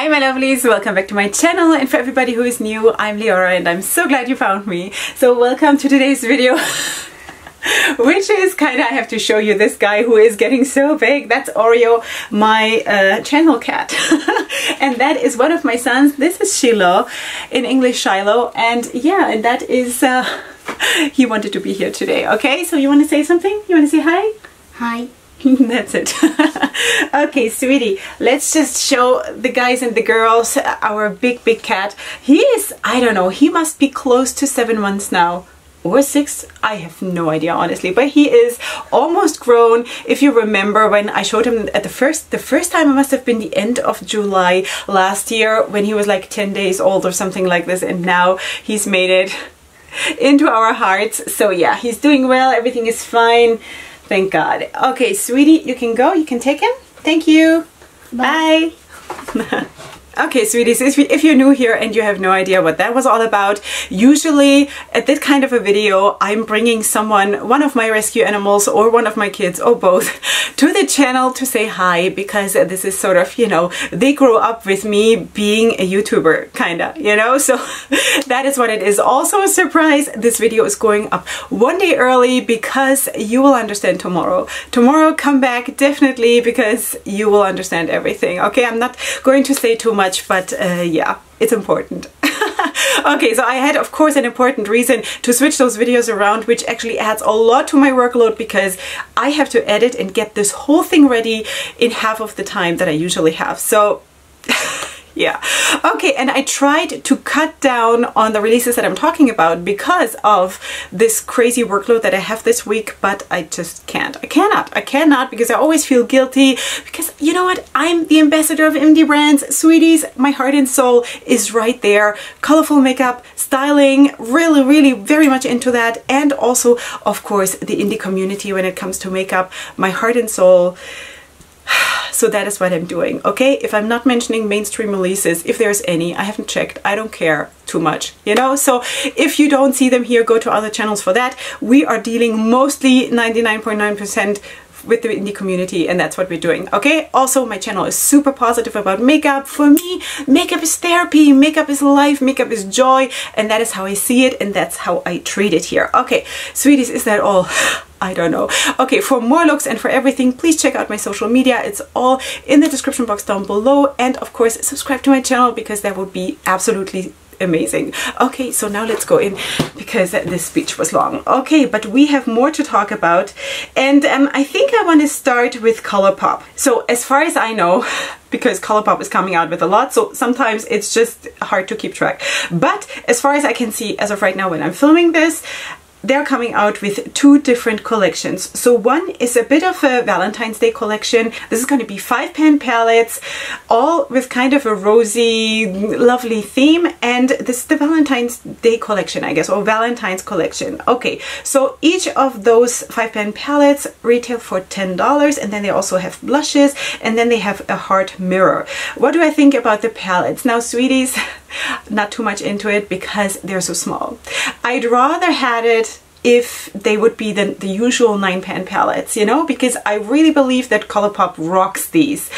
Hi my lovelies, welcome back to my channel and for everybody who is new, I'm Leorah and I'm so glad you found me. So welcome to today's video. which is kind of, I have to show you this guy who is getting so big. That's Oreo, my uh, channel cat. and that is one of my sons. This is Shiloh, in English Shiloh. And yeah, and that is, uh, he wanted to be here today. Okay, so you want to say something? You want to say hi? Hi. That's it. okay, sweetie, let's just show the guys and the girls our big, big cat. He is, I don't know, he must be close to seven months now or six i have no idea honestly. But he is almost grown. If you remember when i showed him at the first the first time it must have been the end of july last year when he was like 10 days old or something like this and now he's made it into our hearts. So yeah he's doing well. Everything is fine Thank God. Okay, sweetie, you can go. You can take him. Thank you. Bye. Bye. Okay, sweeties, if you're new here and you have no idea what that was all about, usually uh, at this kind of a video, I'm bringing someone, one of my rescue animals or one of my kids or both, to the channel to say hi because this is sort of, you know, they grew up with me being a YouTuber, kinda, you know? So that is what it is. Also a surprise, this video is going up one day early because you will understand tomorrow. Tomorrow come back definitely because you will understand everything, okay? I'm not going to say too much much, but uh, yeah, it's important. okay, so I had, of course, an important reason to switch those videos around, which actually adds a lot to my workload because I have to edit and get this whole thing ready in half of the time that I usually have. So yeah. Okay and I tried to cut down on the releases that I'm talking about because of this crazy workload that I have this week but I just can't. I cannot. I cannot because I always feel guilty because you know what? I'm the ambassador of indie brands. Sweeties my heart and soul is right there. Colorful makeup styling really really very much into that. And also of course the indie community when it comes to makeup. My heart and soul so that is what I'm doing, okay? If I'm not mentioning mainstream releases, if there's any, I haven't checked, I don't care too much, you know? So if you don't see them here, go to other channels for that. We are dealing mostly 99.9% with the indie community and that's what we're doing okay? Also my channel is super positive about makeup. For me makeup is therapy. Makeup is life. Makeup is joy. And that is how I see it and that's how I treat it here okay? Sweeties is that all I don't know. Okay, for more looks and for everything, please check out my social media. It's all in the description box down below. And of course, subscribe to my channel because that would be absolutely amazing. Okay, so now let's go in because this speech was long. Okay, but we have more to talk about. And um, I think I want to start with Colourpop. So as far as I know, because Colourpop is coming out with a lot, so sometimes it's just hard to keep track. But as far as I can see as of right now when I'm filming this, they're coming out with two different collections. So one is a bit of a Valentine's Day collection. This is going to be five pan palettes, all with kind of a rosy, lovely theme. And this is the Valentine's Day collection, I guess, or Valentine's collection. Okay, so each of those five pan palettes retail for $10. And then they also have blushes and then they have a heart mirror. What do I think about the palettes? Now, sweeties, not too much into it because they're so small. I'd rather had it if they would be the, the usual nine pan palettes, you know, because I really believe that Colourpop rocks these.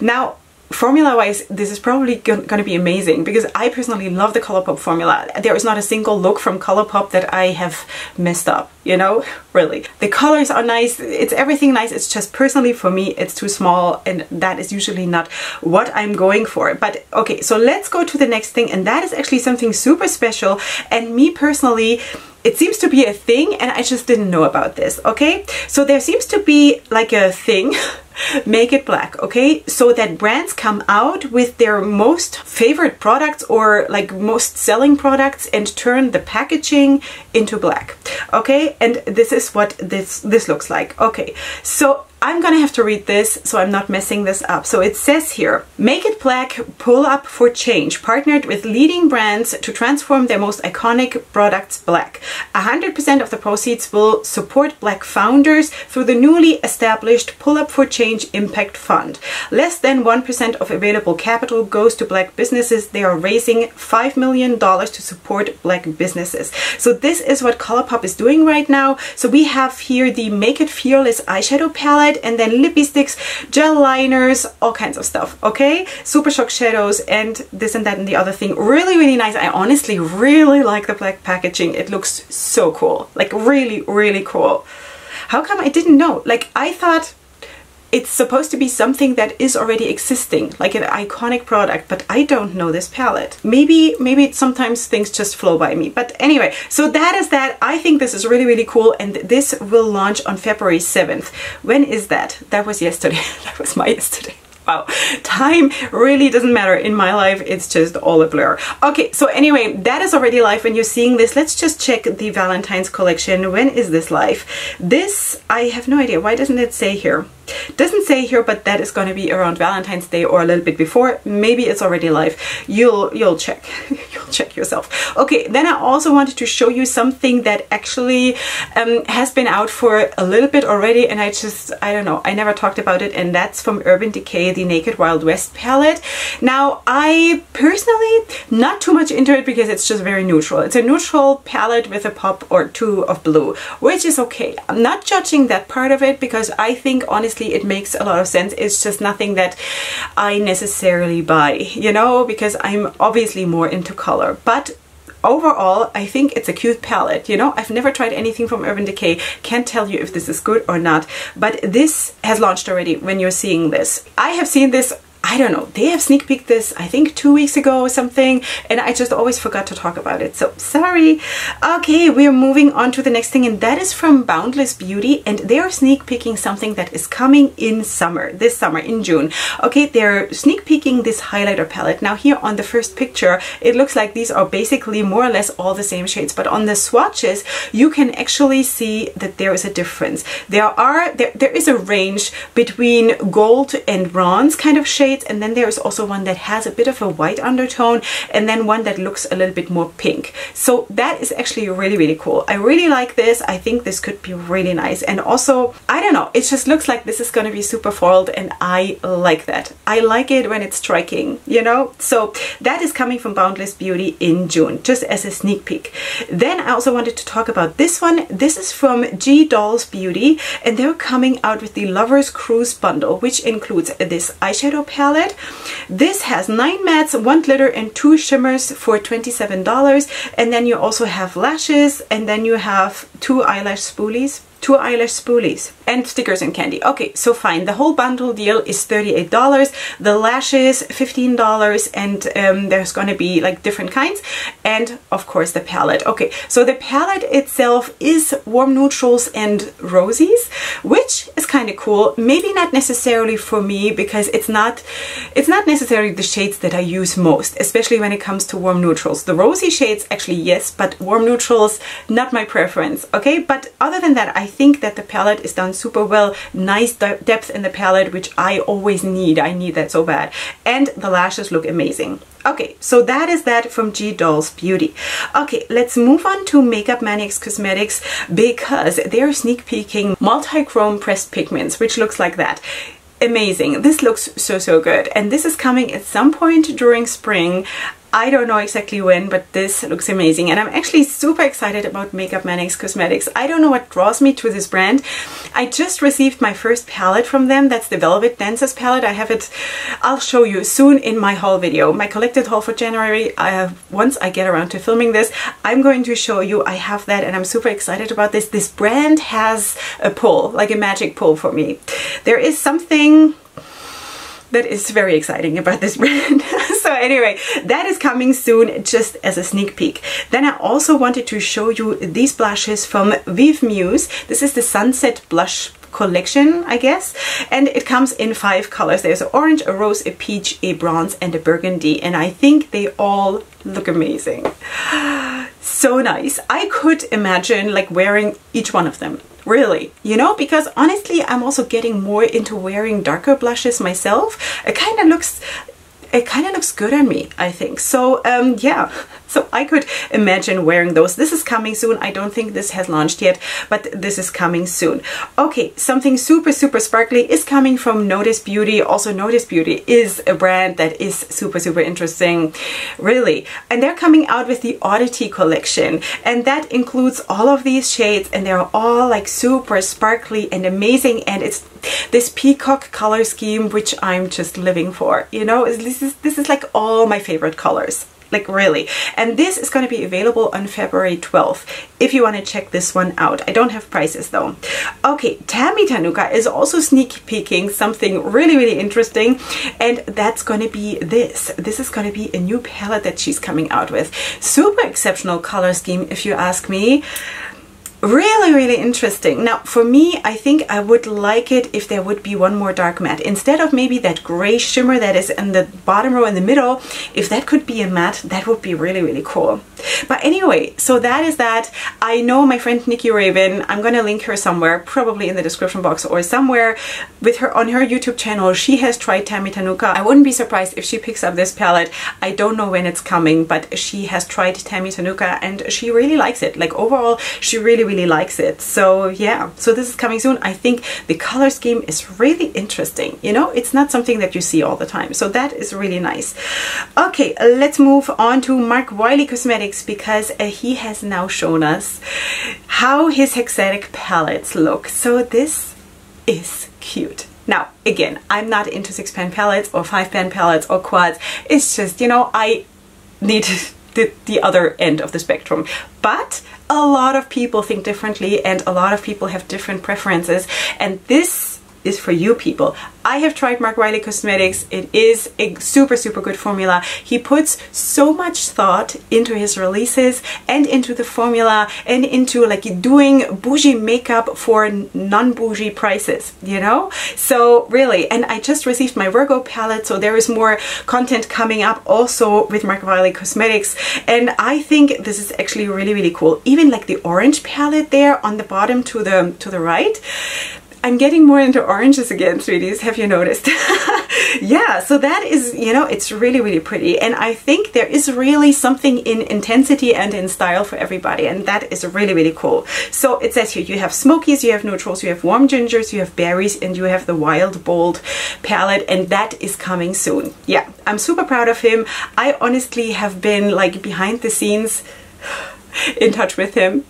Now, formula wise this is probably going to be amazing because I personally love the Colourpop formula. There is not a single look from Colourpop that I have messed up, you know, really. The colors are nice, it's everything nice, it's just personally for me it's too small and that is usually not what I'm going for. But okay, so let's go to the next thing and that is actually something super special and me personally it seems to be a thing and I just didn't know about this, okay? So there seems to be like a thing, make it black, okay? So that brands come out with their most favorite products or like most selling products and turn the packaging into black, okay? And this is what this, this looks like, okay? So I'm gonna have to read this so I'm not messing this up. So it says here, Make It Black Pull Up for Change partnered with leading brands to transform their most iconic products black. 100% of the proceeds will support black founders through the newly established Pull Up for Change Impact Fund. Less than 1% of available capital goes to black businesses. They are raising $5 million to support black businesses. So this is what Colourpop is doing right now. So we have here the Make It Fearless eyeshadow palette palette and then lippy sticks, gel liners, all kinds of stuff, okay? Super Shock shadows and this and that and the other thing. Really, really nice. I honestly really like the black packaging. It looks so cool. Like really, really cool. How come I didn't know? Like I thought it's supposed to be something that is already existing, like an iconic product, but I don't know this palette. Maybe, maybe sometimes things just flow by me. But anyway, so that is that. I think this is really, really cool. And this will launch on February 7th. When is that? That was yesterday. that was my yesterday wow time really doesn't matter in my life it's just all a blur okay so anyway that is already live when you're seeing this let's just check the valentine's collection when is this live this i have no idea why doesn't it say here doesn't say here, but that is going to be around Valentine's Day or a little bit before. Maybe it's already live. You'll you'll check. you'll check yourself. Okay, then I also wanted to show you something that actually um, has been out for a little bit already, and I just I don't know. I never talked about it, and that's from Urban Decay, the Naked Wild West palette. Now, I personally not too much into it because it's just very neutral. It's a neutral palette with a pop or two of blue, which is okay. I'm not judging that part of it because I think honestly it makes a lot of sense. It's just nothing that I necessarily buy, you know, because I'm obviously more into color. But overall I think it's a cute palette you know I've never tried anything from Urban Decay can't tell you if this is good or not but this has launched already when you're seeing this I have seen this I don't know, they have sneak peeked this, I think two weeks ago or something, and I just always forgot to talk about it, so sorry. Okay, we're moving on to the next thing, and that is from Boundless Beauty, and they are sneak peeking something that is coming in summer, this summer, in June. Okay, they're sneak peeking this highlighter palette. Now here on the first picture, it looks like these are basically more or less all the same shades, but on the swatches, you can actually see that there is a difference. There are, there, there is a range between gold and bronze kind of shades shades and then there's also one that has a bit of a white undertone and then one that looks a little bit more pink. So that is actually really, really cool. I really like this. I think this could be really nice. And also, I don't know, it just looks like this is going to be super foiled and I like that. I like it when it's striking, you know? So that is coming from Boundless Beauty in June, just as a sneak peek. Then I also wanted to talk about this one. This is from Gee Dolls Beauty and they're coming out with the Lovers Cruise bundle, which includes this eyeshadow palette palette. This has nine mattes, one glitter and two shimmers for $27 and then you also have lashes and then you have two eyelash spoolies two eyelash spoolies and stickers and candy. Okay, so fine. The whole bundle deal is $38. The lashes, $15 and um, there's going to be like different kinds and of course the palette. Okay, so the palette itself is warm neutrals and rosies, which is kind of cool. Maybe not necessarily for me because it's not it's not necessarily the shades that I use most, especially when it comes to warm neutrals. The rosy shades actually yes, but warm neutrals not my preference. Okay, but other than that I think that the palette is done super well. Nice depth in the palette, which I always need. I need that so bad. And the lashes look amazing. Okay, so that is that from Gee Dolls Beauty. Okay, let's move on to Makeup Maniacs Cosmetics because they're sneak peeking multi-chrome pressed pigments, which looks like that amazing. This looks so, so good. And this is coming at some point during spring. I don't know exactly when, but this looks amazing. And I'm actually super excited about Makeup Maniacs Cosmetics. I don't know what draws me to this brand. I just received my first palette from them. That's the Velvet Dancers palette. I have it, I'll show you soon in my haul video. My collected haul for January, I have, once I get around to filming this, I'm going to show you. I have that and I'm super excited about this. This brand has a pull, like a magic pull for me. There is something that is very exciting about this brand. So anyway, that is coming soon just as a sneak peek. Then I also wanted to show you these blushes from Vieve Muse. This is the Sunset Blush collection, I guess. And it comes in five colors. There's an orange, a rose, a peach, a bronze, and a burgundy. And I think they all look amazing. So nice. I could imagine like wearing each one of them really you know because honestly I'm also getting more into wearing darker blushes myself it kind of looks it kind of looks good on me I think. So um yeah So I could imagine wearing those. This is coming soon. I don't think this has launched yet, but this is coming soon. Okay, something super, super sparkly is coming from Notyce Beauty. Also, Notyce Beauty is a brand that is super, super interesting, really. And they're coming out with the Oddity collection. And that includes all of these shades and they're all like super sparkly and amazing. And it's this peacock color scheme, which I'm just living for. You know, this is, this is like all my favorite colors like really. And this is going to be available on February 12th if you want to check this one out. I don't have prices though. Okay Tammy Tanuka is also sneak peeking something really really interesting and that's going to be this. This is going to be a new palette that she's coming out with. Super exceptional color scheme if you ask me really really interesting. Now for me I think I would like it if there would be one more dark matte. Instead of maybe that gray shimmer that is in the bottom row in the middle if that could be a matte that would be really really cool. But anyway so that is that. I know my friend Nikki Raven. I'm gonna link her somewhere probably in the description box or somewhere with her on her YouTube channel. She has tried Tammy Tanuka. I wouldn't be surprised if she picks up this palette. I don't know when it's coming but she has tried Tammy Tanuka and she really likes it. Like overall she really really likes it. So yeah, so this is coming soon. I think the color scheme is really interesting. You know, it's not something that you see all the time. So that is really nice. Okay, let's move on to Marc Wilé Cosmetics because uh, he has now shown us how his hexatic palettes look. So this is cute. Now, again, I'm not into six pan palettes or five pan palettes or quads. It's just, you know, I need the, the other end of the spectrum. But a lot of people think differently and a lot of people have different preferences. And this is for you people. I have tried Marc Wilé Cosmetics. It is a super, super good formula. He puts so much thought into his releases and into the formula and into like doing bougie makeup for non-bougie prices, you know? So really, and I just received my Virgo palette, so there is more content coming up also with Marc Wilé Cosmetics. And I think this is actually really, really cool. Even like the orange palette there on the bottom to the, to the right, I'm getting more into oranges again, sweeties. Have you noticed? yeah, so that is, you know, it's really, really pretty. And I think there is really something in intensity and in style for everybody. And that is really, really cool. So it says here, you have smokies, you have neutrals, you have warm gingers, you have berries, and you have the wild bold palette. And that is coming soon. Yeah, I'm super proud of him. I honestly have been like behind the scenes in touch with him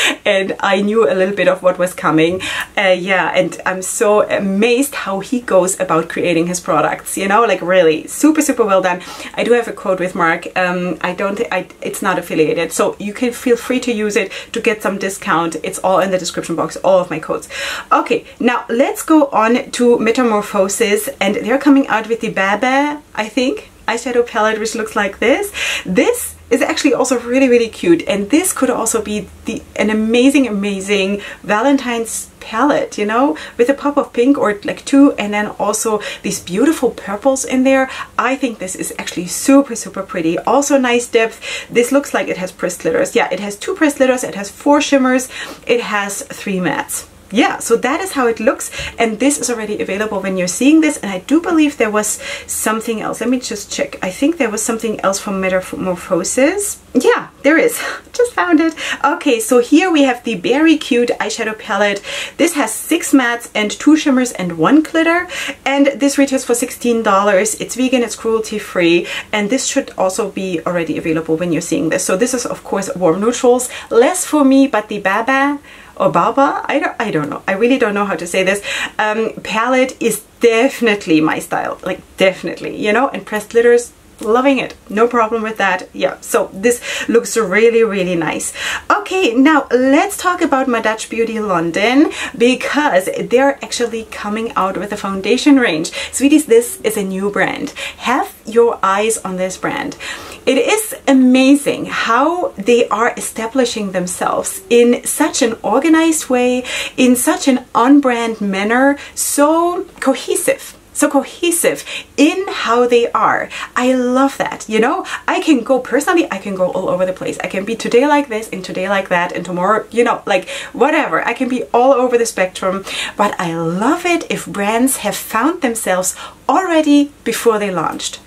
and I knew a little bit of what was coming. Uh, yeah, and I'm so amazed how he goes about creating his products, you know, like really super, super well done. I do have a code with Marc. Um, I don't, I, it's not affiliated, so you can feel free to use it to get some discount. It's all in the description box, all of my codes. Okay, now let's go on to Metamorphosis and they're coming out with the Baba, I think, eyeshadow palette which looks like this. This is actually also really, really cute. And this could also be the an amazing, amazing Valentine's palette, you know, with a pop of pink or like two and then also these beautiful purples in there. I think this is actually super, super pretty. Also nice depth. This looks like it has pressed glitters. Yeah, it has two pressed glitters, it has four shimmers, it has three mattes yeah, so that is how it looks. And this is already available when you're seeing this. And I do believe there was something else. Let me just check. I think there was something else from Metamorphosis. Yeah, there is. just found it. Okay, so here we have the Berry Cute eyeshadow palette. This has six mattes and two shimmers and one glitter. And this retails for $16. It's vegan, it's cruelty free. And this should also be already available when you're seeing this. So this is of course warm neutrals. Less for me, but the Baba or Baba, I don't, I don't know. I really don't know how to say this. Um, palette is definitely my style, like definitely, you know, and pressed glitters, loving it. No problem with that. Yeah. So this looks really really nice. Okay. Now let's talk about Madaj Beauty London because they're actually coming out with a foundation range. Sweeties this is a new brand. Have your eyes on this brand. It is amazing how they are establishing themselves in such an organized way, in such an on-brand manner, so cohesive so cohesive in how they are. I love that, you know? I can go, personally, I can go all over the place. I can be today like this and today like that and tomorrow, you know, like whatever. I can be all over the spectrum, but I love it if brands have found themselves already before they launched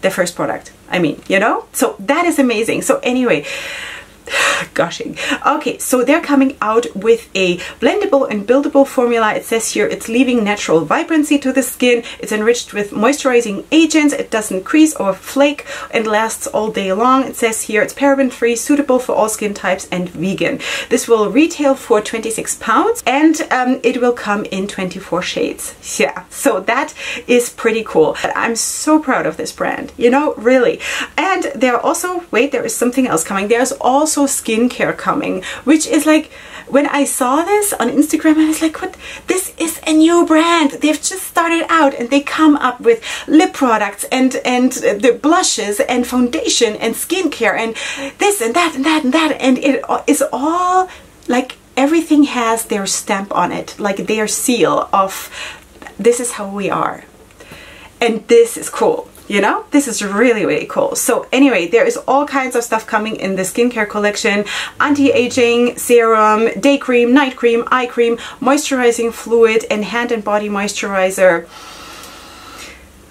their first product. I mean, you know? So that is amazing. So anyway, gushing. Okay, so they're coming out with a blendable and buildable formula. It says here it's leaving natural vibrancy to the skin. It's enriched with moisturizing agents. It doesn't crease or flake and lasts all day long. It says here it's paraben free, suitable for all skin types and vegan. This will retail for 26 pounds and um, it will come in 24 shades. Yeah, so that is pretty cool. I'm so proud of this brand, you know, really. And there are also, wait, there is something else coming. There's also skincare coming, which is like when I saw this on Instagram, I was like, what? This is a new brand. They've just started out and they come up with lip products and, and the blushes and foundation and skincare and this and that and that and that. And it is all like everything has their stamp on it, like their seal of this is how we are. And this is cool you know this is really really cool. So anyway there is all kinds of stuff coming in the skincare collection. Anti-aging serum day cream night cream eye cream moisturizing fluid and hand and body moisturizer.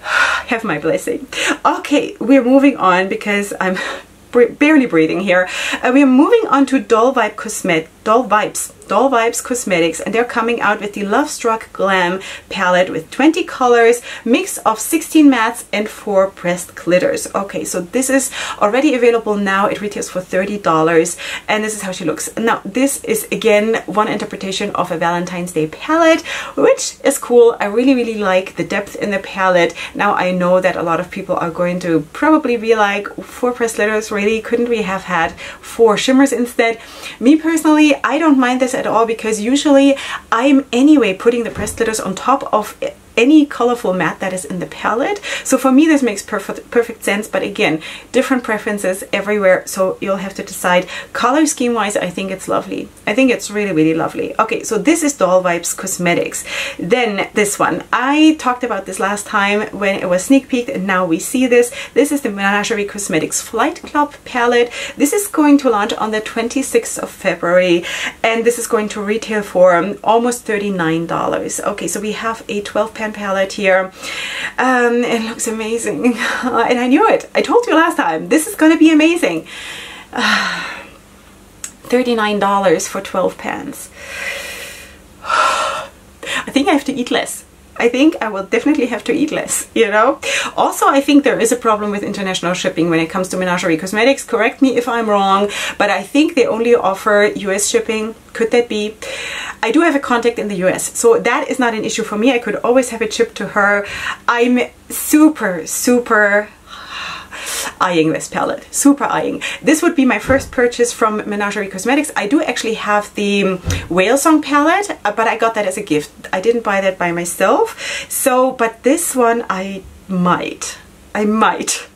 Have my blessing. Okay we're moving on because I'm barely breathing here. Uh, we are moving on to Doll Vibe Cosmet Doll Vibes Doll Vibes Cosmetics and they're coming out with the Love Struck Glam palette with 20 colors, mix of 16 mattes and 4 pressed glitters. Okay, so this is already available now. It retails for $30 and this is how she looks. Now, this is again one interpretation of a Valentine's Day palette, which is cool. I really, really like the depth in the palette. Now, I know that a lot of people are going to probably be like, four pressed glitters, really? Couldn't we have had four shimmers instead? Me personally, I don't mind this at all because usually I'm anyway putting the pressed glitters on top of any colorful matte that is in the palette. So for me this makes perfect perfect sense but again different preferences everywhere so you'll have to decide. Color scheme wise I think it's lovely. I think it's really really lovely. Okay so this is Doll Vibes Cosmetics. Then this one. I talked about this last time when it was sneak peeked and now we see this. This is the Menagerie Cosmetics Flight Club palette. This is going to launch on the 26th of February and this is going to retail for um, almost $39. Okay so we have a 12 palette here. Um, it looks amazing. and I knew it. I told you last time. This is going to be amazing. Uh, $39 for 12 pans. I think I have to eat less. I think I will definitely have to eat less, you know? Also, I think there is a problem with international shipping when it comes to Menagerie Cosmetics. Correct me if I'm wrong, but I think they only offer US shipping. Could that be? I do have a contact in the US, so that is not an issue for me. I could always have it shipped to her. I'm super, super eyeing this palette, super eyeing. This would be my first purchase from Menagerie Cosmetics. I do actually have the Whale Song palette, uh, but I got that as a gift. I didn't buy that by myself. So, but this one I might. I might.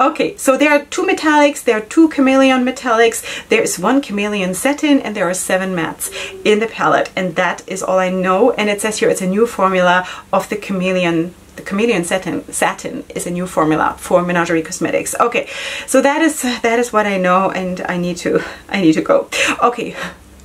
Okay, so there are two metallics, there are two chameleon metallics, there is one chameleon satin, and there are seven mattes in the palette, and that is all I know. And it says here it's a new formula of the chameleon the chameleon satin satin is a new formula for menagerie cosmetics. Okay so that is that is what i know and i need to i need to go. Okay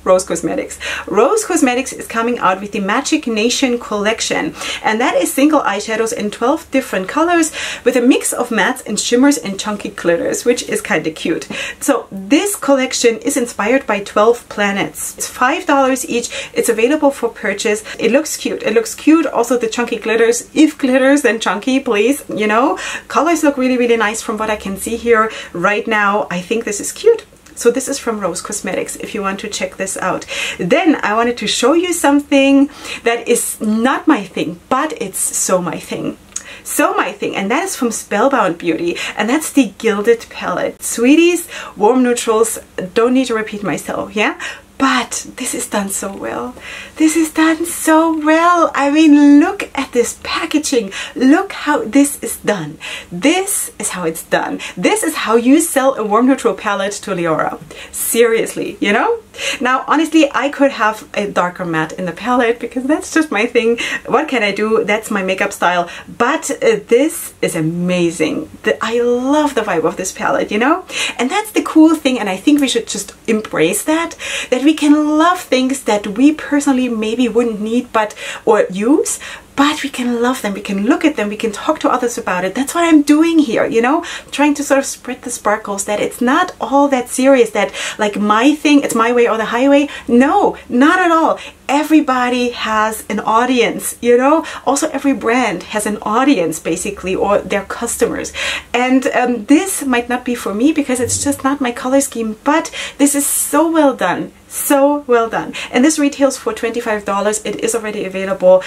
Rose Cosmetics. Rose Cosmetics is coming out with the Magic Nation collection and that is single eyeshadows in 12 different colors with a mix of mattes and shimmers and chunky glitters which is kind of cute. So this collection is inspired by 12 planets. It's $5 each. It's available for purchase. It looks cute. It looks cute. Also the chunky glitters. If glitters then chunky please, you know. Colors look really really nice from what I can see here right now. I think this is cute. So this is from Rose Cosmetics if you want to check this out. Then I wanted to show you something that is not my thing, but it's so my thing so my thing and that is from Spellbound Beauty and that's the Gilded Palette. Sweeties, warm neutrals, don't need to repeat myself, yeah? But this is done so well. This is done so well. I mean, look at this packaging. Look how this is done. This is how it's done. This is how you sell a warm neutral palette to Leorah. Seriously, you know? Now, honestly, I could have a darker matte in the palette because that's just my thing. What can I do? That's my makeup style. But uh, this is amazing. The, I love the vibe of this palette, you know? And that's the cool thing, and I think we should just embrace that, that we can love things that we personally maybe wouldn't need but or use, but we can love them we can look at them we can talk to others about it. That's what i'm doing here you know? Trying to sort of spread the sparkles that it's not all that serious that like my thing it's my way or the highway. No not at all. Everybody has an audience you know? Also every brand has an audience basically or their customers. And um, this might not be for me because it's just not my color scheme but this is so well done so well done. And this retails for $25 it is already available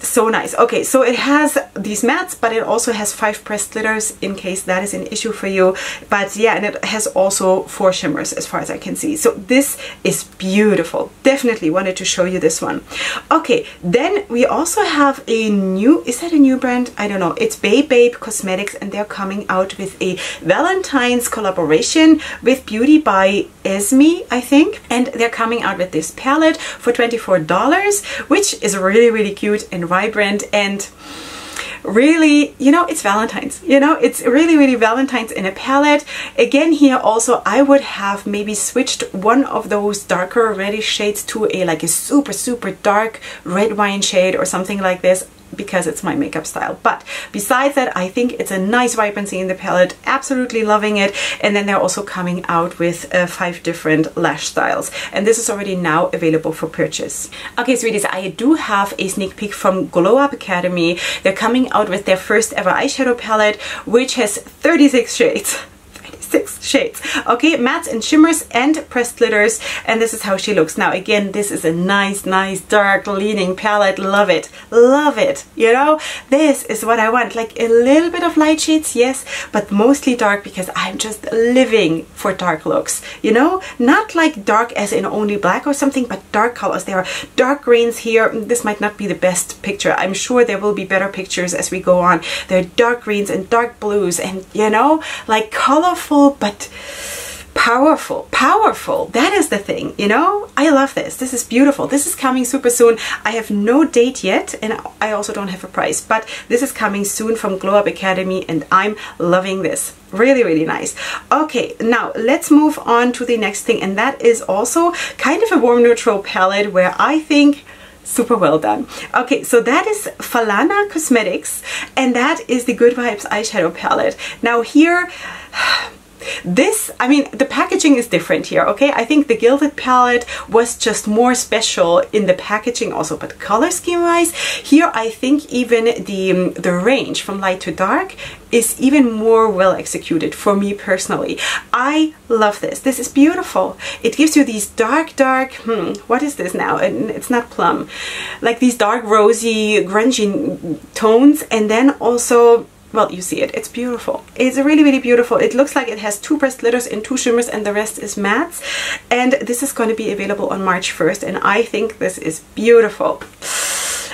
so nice. Okay so it has these mats but it also has five pressed glitters in case that is an issue for you. But yeah and it has also four shimmers as far as I can see. So this is beautiful. Definitely wanted to show you this one. Okay then we also have a new is that a new brand? I don't know. It's Babe Babe Cosmetics and they're coming out with a Valentine's collaboration with Beauty by Esme I think. And they're coming out with this palette for $24 which is really really cute and vibrant and really you know it's valentine's. You know it's really really valentine's in a palette. Again here also i would have maybe switched one of those darker reddish shades to a like a super super dark red wine shade or something like this because it's my makeup style. But besides that, I think it's a nice vibrancy in the palette. Absolutely loving it. And then they're also coming out with uh, five different lash styles. And this is already now available for purchase. Okay, sweeties, I do have a sneak peek from Glow Up Academy. They're coming out with their first ever eyeshadow palette, which has 36 shades six shades. Okay mattes and shimmers and pressed glitters and this is how she looks. Now again this is a nice nice dark leaning palette. Love it. Love it. You know this is what I want. Like a little bit of light shades yes but mostly dark because I'm just living for dark looks. You know not like dark as in only black or something but dark colors. There are dark greens here. This might not be the best picture. I'm sure there will be better pictures as we go on. There are dark greens and dark blues and you know like colorful but powerful powerful. That is the thing you know? I love this. This is beautiful. This is coming super soon. I have no date yet and i also don't have a price but this is coming soon from glow up academy and i'm loving this. Really really nice. Okay now let's move on to the next thing and that is also kind of a warm neutral palette where i think super well done. Okay, so that is Falana Cosmetics and that is the Good Vibes eyeshadow palette. Now here, this, I mean, the packaging is different here, okay? I think the Gilded palette was just more special in the packaging also, but color scheme wise, here I think even the, um, the range from light to dark is even more well executed for me personally. I love this. This is beautiful. It gives you these dark, dark, hmm, what is this now? And It's not plum. Like these dark, rosy, grungy tones and then also well you see it. It's beautiful. It's really really beautiful. It looks like it has two pressed glitters and two shimmers and the rest is mattes. And this is going to be available on March 1st and I think this is beautiful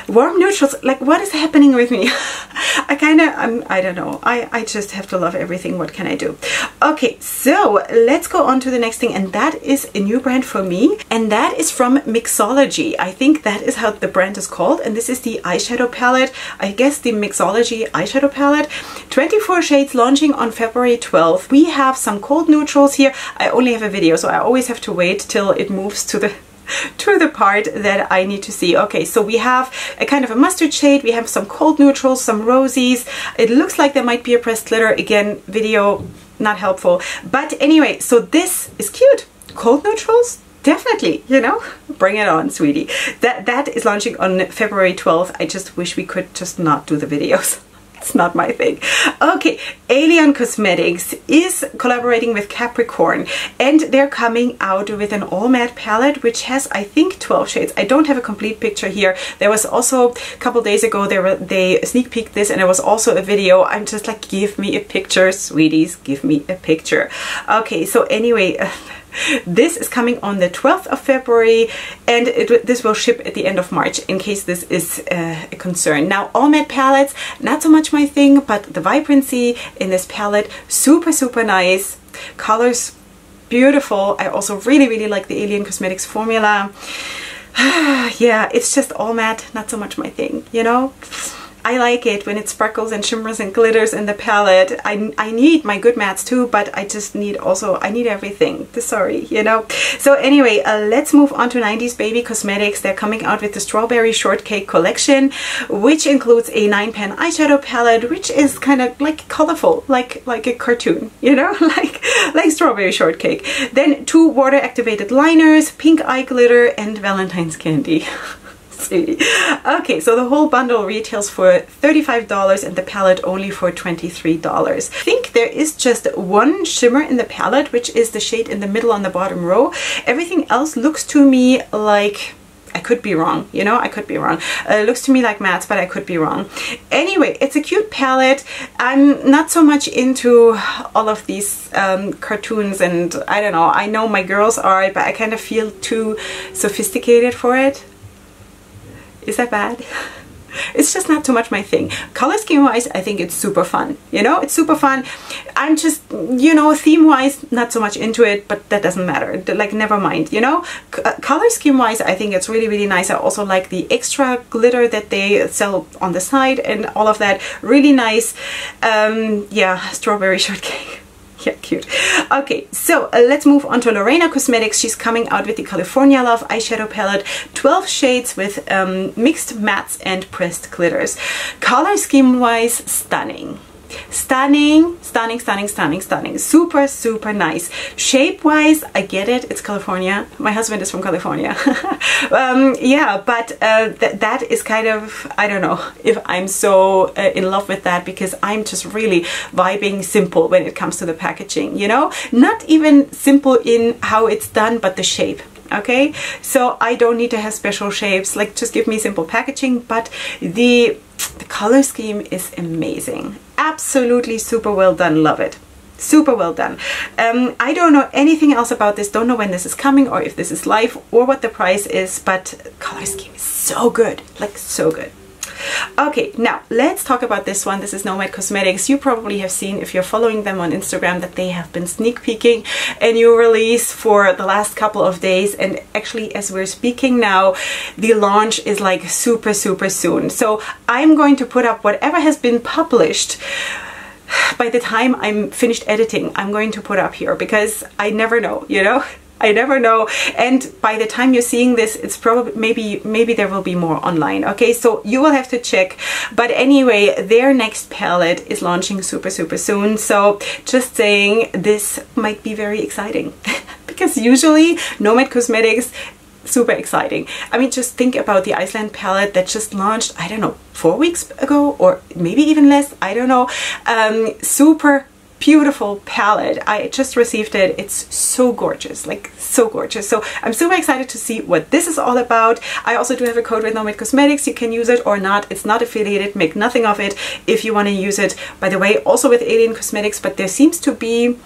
warm neutrals like what is happening with me? I kind of I don't know. I I just have to love everything. What can I do? Okay so let's go on to the next thing and that is a new brand for me and that is from Mixology. I think that is how the brand is called and this is the eyeshadow palette. I guess the Mixology eyeshadow palette. 24 shades launching on February 12th we have some cold neutrals here. I only have a video so I always have to wait till it moves to the to the part that I need to see. Okay, so we have a kind of a mustard shade, we have some cold neutrals, some rosies. It looks like there might be a pressed glitter. Again, video not helpful. But anyway, so this is cute. Cold neutrals, definitely you know bring it on sweetie that that is launching on february 12th i just wish we could just not do the videos it's not my thing. Okay, Alien Cosmetics is collaborating with Capricorn and they're coming out with an all matte palette which has I think 12 shades. I don't have a complete picture here. There was also a couple days ago they were they sneak peeked this and there was also a video. I'm just like give me a picture sweeties give me a picture. Okay so anyway this is coming on the 12th of February and it, this will ship at the end of March in case this is uh, a concern. Now all matte palettes, not so much my thing, but the vibrancy in this palette, super, super nice. Colors, beautiful. I also really, really like the Alien Cosmetics formula. yeah, it's just all matte, not so much my thing, you know? I like it when it sparkles and shimmers and glitters in the palette. I, I need my good mattes too, but I just need also, I need everything. Sorry, you know. So anyway, uh, let's move on to 90s Baby Cosmetics. They're coming out with the Strawberry Shortcake collection, which includes a nine pan eyeshadow palette, which is kind of like colorful, like like a cartoon, you know, like like Strawberry Shortcake. Then two water activated liners, pink eye glitter, and Valentine's candy. Okay, so the whole bundle retails for $35 and the palette only for $23. I think there is just one shimmer in the palette, which is the shade in the middle on the bottom row. Everything else looks to me like I could be wrong, you know, I could be wrong. Uh, it looks to me like mattes, but I could be wrong. Anyway, it's a cute palette. I'm not so much into all of these um, cartoons and I don't know, I know my girls are, but I kind of feel too sophisticated for it. Is that bad? it's just not too much my thing. Color scheme wise, I think it's super fun. You know, it's super fun. I'm just, you know, theme wise, not so much into it, but that doesn't matter. Like, never mind, you know? C uh, color scheme wise, I think it's really, really nice. I also like the extra glitter that they sell on the side and all of that. Really nice. Um, yeah, strawberry shortcake yeah, cute. Okay, so uh, let's move on to La Reina Cosmetics. She's coming out with the California Love eyeshadow palette, 12 shades with um, mixed mattes and pressed glitters. Color scheme wise, stunning. Stunning, stunning, stunning, stunning, stunning. Super, super nice. Shape-wise, I get it. It's California. My husband is from California. um, yeah, but uh, th that is kind of, I don't know if I'm so uh, in love with that because I'm just really vibing simple when it comes to the packaging, you know? Not even simple in how it's done, but the shape okay so I don't need to have special shapes like just give me simple packaging but the the color scheme is amazing absolutely super well done. Love it. Super well done. Um, I don't know anything else about this. Don't know when this is coming or if this is live or what the price is but color scheme is so good. Like so good Okay, now let's talk about this one. This is Nomad Cosmetics. You probably have seen, if you're following them on Instagram, that they have been sneak peeking a new release for the last couple of days. And actually, as we're speaking now, the launch is like super, super soon. So I'm going to put up whatever has been published by the time I'm finished editing, I'm going to put up here because I never know, you know? I never know. And by the time you're seeing this, it's probably maybe maybe there will be more online. Okay, so you will have to check. But anyway, their next palette is launching super super soon. So just saying this might be very exciting because usually Nomad Cosmetics super exciting. I mean, just think about the Iceland palette that just launched, I don't know, four weeks ago or maybe even less, I don't know. Um, super beautiful palette. I just received it. It's so gorgeous, like so gorgeous. So I'm super excited to see what this is all about. I also do have a code with Nomad Cosmetics. You can use it or not. It's not affiliated. Make nothing of it if you want to use it. By the way, also with Alien Cosmetics, but there seems to be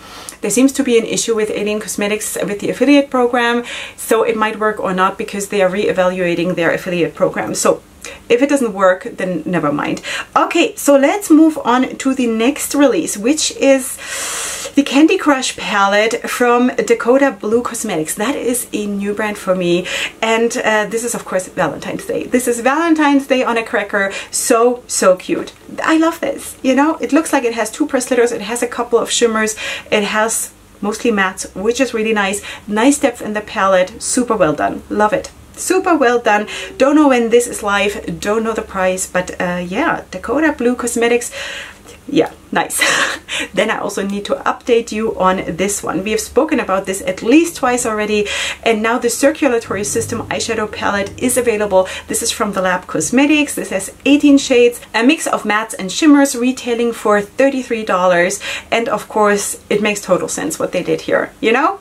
there seems to be an issue with Alien Cosmetics with the affiliate program. So it might work or not because they are re-evaluating their affiliate program. So if it doesn't work, then never mind. Okay, so let's move on to the next release, which is the Candy Crush palette from Dakota Blue Cosmetics. That is a new brand for me. And uh, this is, of course, Valentine's Day. This is Valentine's Day on a cracker. So, so cute. I love this. You know, it looks like it has two press glitters. It has a couple of shimmers. It has mostly mattes, which is really nice. Nice depth in the palette. Super well done. Love it super well done. Don't know when this is live don't know the price but uh, yeah Dakota Blue Cosmetics yeah nice. Then I also need to update you on this one. We have spoken about this at least twice already and now the circulatory system eyeshadow palette is available. This is from the lab cosmetics. This has 18 shades a mix of mattes and shimmers retailing for $33 and of course it makes total sense what they did here you know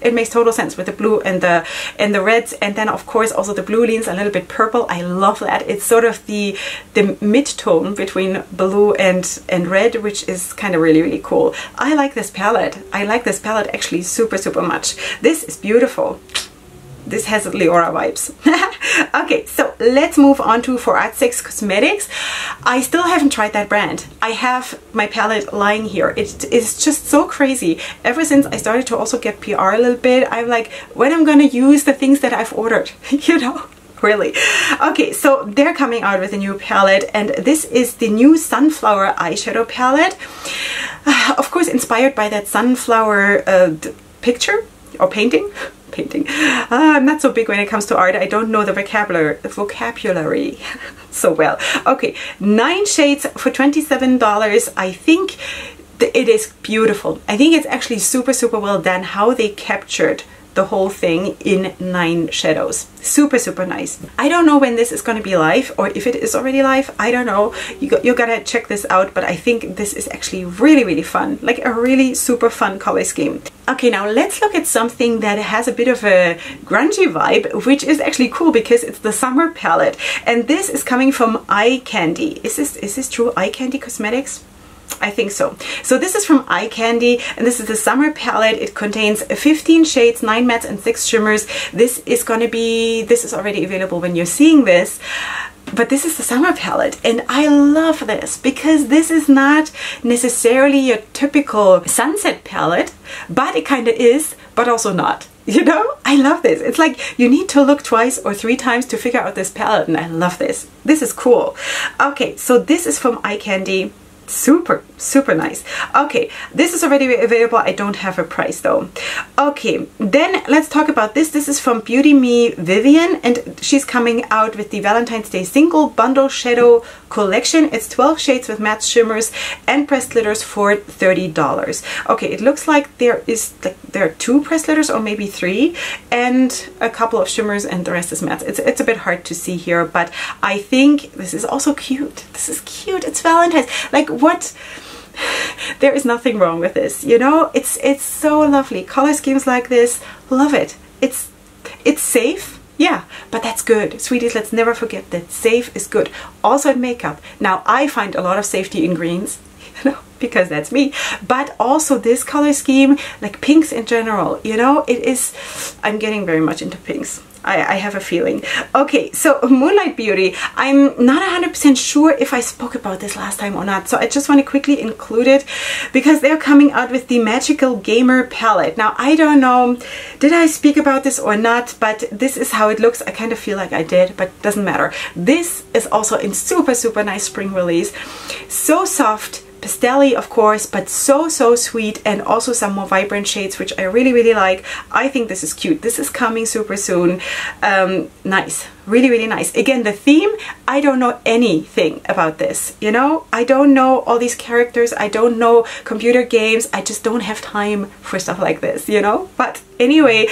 it makes total sense with the blue and the and the reds. And then of course also the blue leans a little bit purple. I love that. It's sort of the the mid-tone between blue and and red which is kind of really really cool. I like this palette. I like this palette actually super super much. This is beautiful this has Leorah vibes. okay, so let's move on to For Art's Sake Cosmetics. I still haven't tried that brand. I have my palette lying here. It is just so crazy. Ever since I started to also get PR a little bit, I'm like, when I'm gonna use the things that I've ordered, you know? really. Okay, so they're coming out with a new palette and this is the new Sunflower eyeshadow palette. Uh, of course, inspired by that sunflower uh, picture or painting. Painting. Uh, I'm not so big when it comes to art. I don't know the vocabulary, vocabulary so well. Okay, nine shades for $27. I think it is beautiful. I think it's actually super, super well done how they captured the whole thing in nine shadows. Super, super nice. I don't know when this is going to be live or if it is already live. I don't know. You, got, you gotta check this out, but I think this is actually really, really fun. Like a really super fun color scheme. Okay, now let's look at something that has a bit of a grungy vibe, which is actually cool because it's the summer palette. And this is coming from Eye Kandy. Is this, is this true? Eye Kandy Cosmetics? I think so. So this is from Eye Kandy and this is the summer palette. It contains 15 shades, 9 mattes and 6 shimmers. This is going to be, this is already available when you're seeing this. But this is the summer palette and I love this because this is not necessarily your typical sunset palette, but it kind of is, but also not. You know, I love this. It's like you need to look twice or three times to figure out this palette and I love this. This is cool. Okay, so this is from Eye Kandy super super nice. Okay this is already available. I don't have a price though. Okay then let's talk about this. This is from beauty me vivian and she's coming out with the valentine's day single bundle shadow collection. It's 12 shades with matte shimmers and pressed glitters for 30 dollars. Okay it looks like there is like there are two pressed glitters or maybe three and a couple of shimmers and the rest is matte. It's, it's a bit hard to see here but i think this is also cute. This is cute. It's valentine's. Like what? There is nothing wrong with this you know? It's it's so lovely. Color schemes like this love it. It's it's safe yeah but that's good. Sweeties let's never forget that safe is good. Also in makeup. Now I find a lot of safety in greens you know because that's me but also this color scheme like pinks in general you know it is I'm getting very much into pinks I, I have a feeling. Okay, so Moonlight Beauty. I'm not 100% sure if I spoke about this last time or not, so I just want to quickly include it because they're coming out with the Magical Gamer palette. Now, I don't know, did I speak about this or not, but this is how it looks. I kind of feel like I did, but doesn't matter. This is also in super, super nice spring release. So soft, pastelly of course but so so sweet and also some more vibrant shades which I really really like. I think this is cute. This is coming super soon. Um, nice. Really really nice. Again the theme I don't know anything about this you know? I don't know all these characters. I don't know computer games. I just don't have time for stuff like this you know? But anyway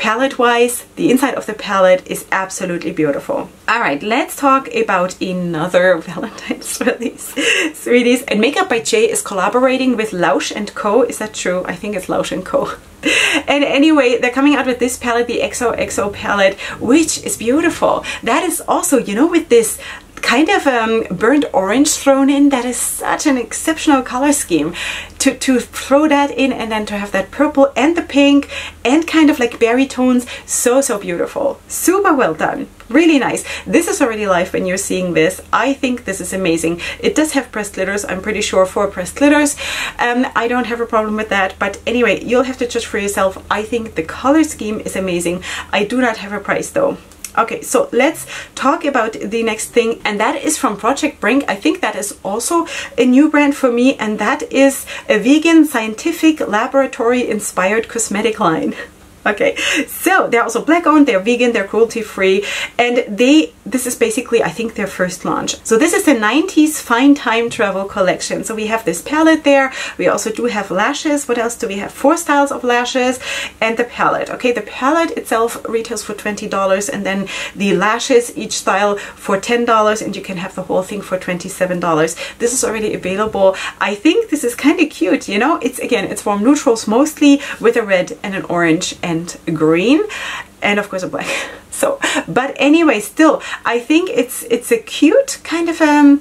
palette wise the inside of the palette is absolutely beautiful. All right let's talk about another valentine's release. Sweeties and makeup by jay is collaborating with lausch and co. Is that true? I think it's lausch and co. And anyway they're coming out with this palette the xoxo palette which is beautiful. That is also you know with this kind of um, burnt orange thrown in. That is such an exceptional color scheme. To, to throw that in and then to have that purple and the pink and kind of like berry tones. So, so beautiful. Super well done. Really nice. This is already live when you're seeing this. I think this is amazing. It does have pressed glitters. I'm pretty sure four pressed glitters. Um, I don't have a problem with that. But anyway, you'll have to judge for yourself. I think the color scheme is amazing. I do not have a price though. Okay, so let's talk about the next thing and that is from Project Brink. I think that is also a new brand for me and that is a vegan scientific laboratory inspired cosmetic line. Okay, so they're also black owned, they're vegan, they're cruelty free, and they, this is basically, I think, their first launch. So this is the 90s Fine Time Travel collection. So we have this palette there, we also do have lashes. What else do we have? Four styles of lashes and the palette. Okay, the palette itself retails for $20 and then the lashes, each style for $10 and you can have the whole thing for $27. This is already available. I think this is kind of cute, you know? It's, again, it's warm neutrals mostly with a red and an orange and green and of course a black. So but anyway still I think it's it's a cute kind of um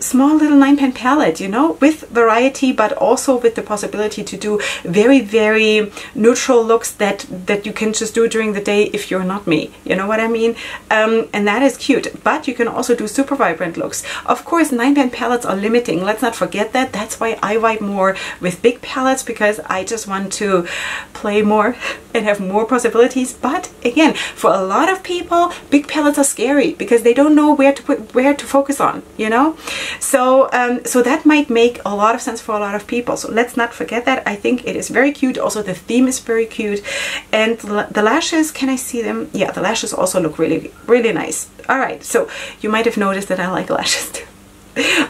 small little nine pan palette, you know, with variety, but also with the possibility to do very, very neutral looks that, that you can just do during the day if you're not me. You know what I mean? Um, and that is cute, but you can also do super vibrant looks. Of course, nine pan palettes are limiting. Let's not forget that. That's why I vibe more with big palettes because I just want to play more and have more possibilities. But again, for a lot of people, big palettes are scary because they don't know where to put, where to focus on, you know? So, um, so that might make a lot of sense for a lot of people. So let's not forget that. I think it is very cute. Also, the theme is very cute. And the lashes, can I see them? Yeah, the lashes also look really, really nice. All right, so you might have noticed that I like lashes too.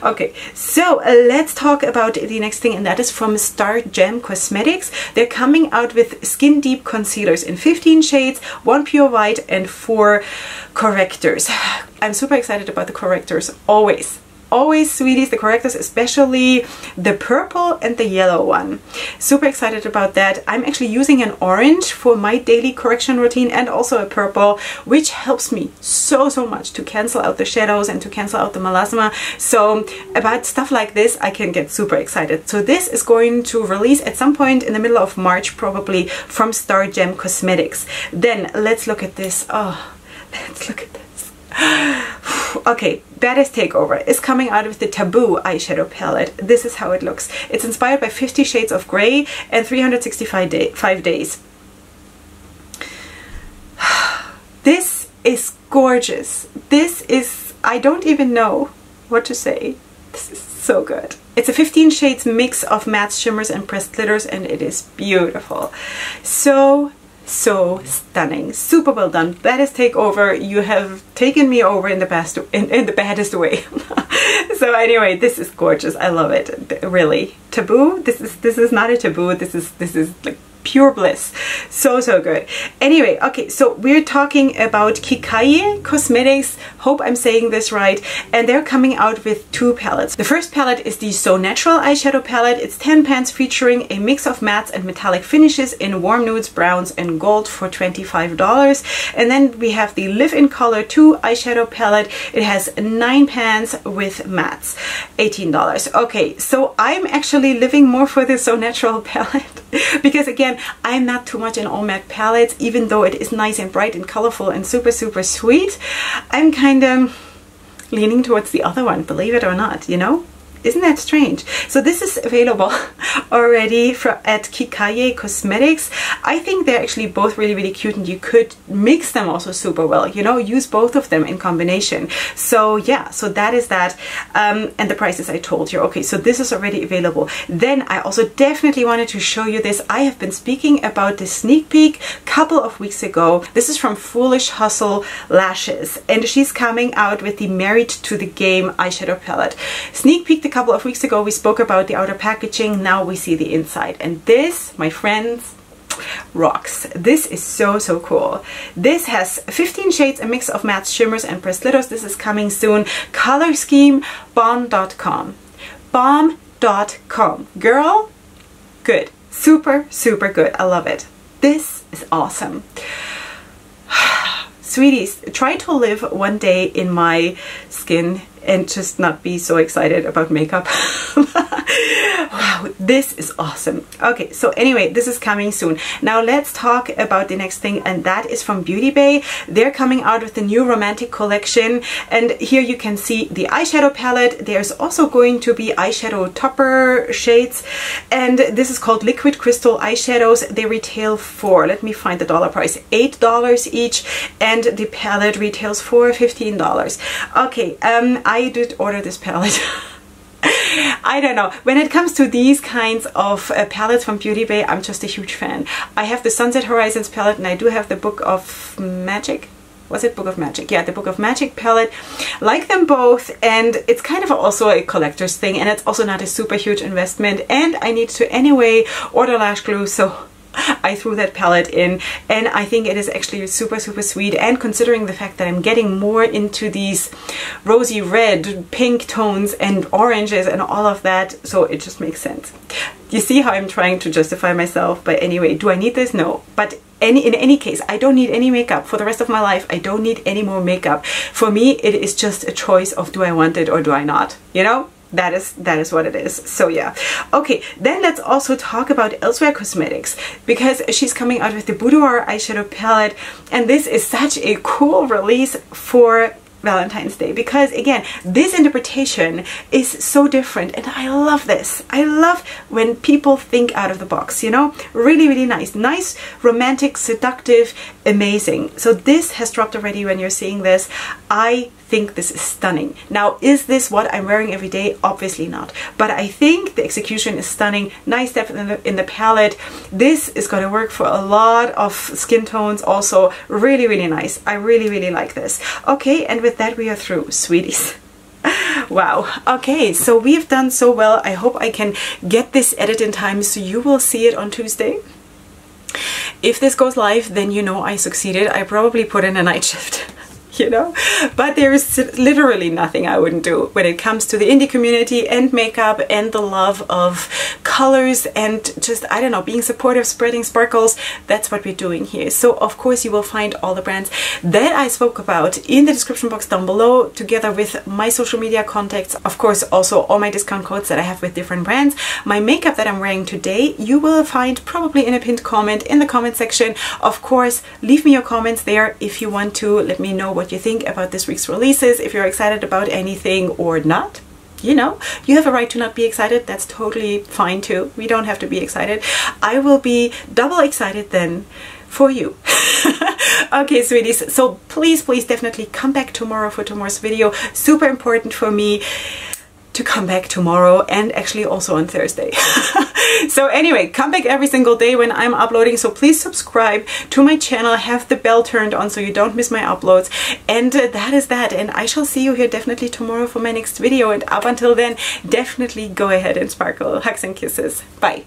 okay so let's talk about the next thing and that is from Star Gem Cosmetics they're coming out with skin deep concealers in 15 shades one pure white and four correctors I'm super excited about the correctors always always sweeties, the correctors, especially the purple and the yellow one. Super excited about that. I'm actually using an orange for my daily correction routine and also a purple, which helps me so, so much to cancel out the shadows and to cancel out the melasma. So about stuff like this, I can get super excited. So this is going to release at some point in the middle of March, probably from Star Gem Cosmetics. Then let's look at this. Oh, let's look at this. okay, Baddest Takeover is coming out of the Taboo eyeshadow palette. This is how it looks. It's inspired by 50 Shades of Grey and 365 day, five days. this is gorgeous. This is, I don't even know what to say. This is so good. It's a 15 shades mix of matte shimmers and pressed glitters and it is beautiful. So so stunning. Super well done. Baddest takeover. You have taken me over in the best in, in the baddest way. So anyway this is gorgeous. I love it. Really. Taboo? This is this is not a taboo. This is this is like pure bliss. So so good. Anyway okay so we're talking about Kikaye Cosmetics. Hope I'm saying this right. And they're coming out with two palettes. The first palette is the So Natural eyeshadow palette. It's 10 pans featuring a mix of mattes and metallic finishes in warm nudes browns and gold for $25 and then we have the Live in Color 2 eyeshadow palette. It has nine pans with mattes. $18 okay so I'm actually living more for the So Natural palette. Because again I'm not too much in all matte palettes even though it is nice and bright and colorful and super super sweet. I'm kind of leaning towards the other one believe it or not you know isn't that strange? So this is available already for, at Kikaye Cosmetics. I think they're actually both really, really cute and you could mix them also super well, you know, use both of them in combination. So yeah, so that is that. Um, and the prices I told you. Okay, so this is already available. Then I also definitely wanted to show you this. I have been speaking about the sneak peek a couple of weeks ago. This is from Foolish Hustle Lashes and she's coming out with the Married to the Game eyeshadow palette. Sneak peek the couple of weeks ago we spoke about the outer packaging, now we see the inside. And this, my friends, rocks. This is so, so cool. This has 15 shades, a mix of matte shimmers and pressed glitters. This is coming soon. Color scheme, bomb.com. Bomb.com. Girl, good. Super, super good. I love it. This is awesome. Sweeties, try to live one day in my skin and just not be so excited about makeup. wow, this is awesome. Okay, so anyway, this is coming soon. Now let's talk about the next thing and that is from Beauty Bay. They're coming out with the new romantic collection and here you can see the eyeshadow palette. There's also going to be eyeshadow topper shades and this is called Liquid Crystal Eyeshadows. They retail for, let me find the dollar price, $8 each and the palette retails for $15. Okay, um, I did order this palette. I don't know. When it comes to these kinds of uh, palettes from Beauty Bay, I'm just a huge fan. I have the Sunset Horizons palette and I do have the Book of Magic. Was it Book of Magic? Yeah, the Book of Magic palette. Like them both and it's kind of also a collector's thing and it's also not a super huge investment and I need to anyway order lash glue so I threw that palette in and I think it is actually super super sweet and considering the fact that I'm getting more into these rosy red pink tones and oranges and all of that so it just makes sense you see how I'm trying to justify myself? But anyway, do I need this? No. But any in any case, I don't need any makeup for the rest of my life. I don't need any more makeup. For me, it is just a choice of do I want it or do I not? You know? That is that is what it is. So yeah. Okay then let's also talk about elsewhere cosmetics because she's coming out with the boudoir eyeshadow palette and this is such a cool release for Valentine's Day because again this interpretation is so different and I love this. I love when people think out of the box you know? Really really nice. Nice romantic seductive amazing. So this has dropped already when you're seeing this. I think this is stunning. Now, is this what I'm wearing every day? Obviously not. But I think the execution is stunning. Nice depth in the, in the palette. This is going to work for a lot of skin tones also. Really, really nice. I really, really like this. Okay, and with that we are through, sweeties. wow okay so we've done so well i hope i can get this edit in time so you will see it on tuesday if this goes live then you know i succeeded i probably put in a night shift you know? But there's literally nothing I wouldn't do when it comes to the indie community and makeup and the love of colors and just I don't know being supportive spreading sparkles. That's what we're doing here. So of course you will find all the brands that I spoke about in the description box down below together with my social media contacts. Of course also all my discount codes that I have with different brands. My makeup that I'm wearing today you will find probably in a pinned comment in the comment section. Of course leave me your comments there if you want to. Let me know what what you think about this week's releases, if you're excited about anything or not. You know, you have a right to not be excited. That's totally fine too. We don't have to be excited. I will be double excited then for you. okay, sweeties. So please, please definitely come back tomorrow for tomorrow's video. Super important for me to come back tomorrow and actually also on Thursday. so anyway, come back every single day when I'm uploading. So please subscribe to my channel, have the bell turned on so you don't miss my uploads. And uh, that is that. And I shall see you here definitely tomorrow for my next video. And up until then, definitely go ahead and sparkle. Hugs and kisses. Bye.